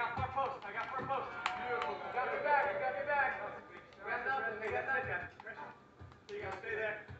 got far post. I got far post. Beautiful. Got me back. You got me back. We got nothing. We got nothing. So you gotta stay there.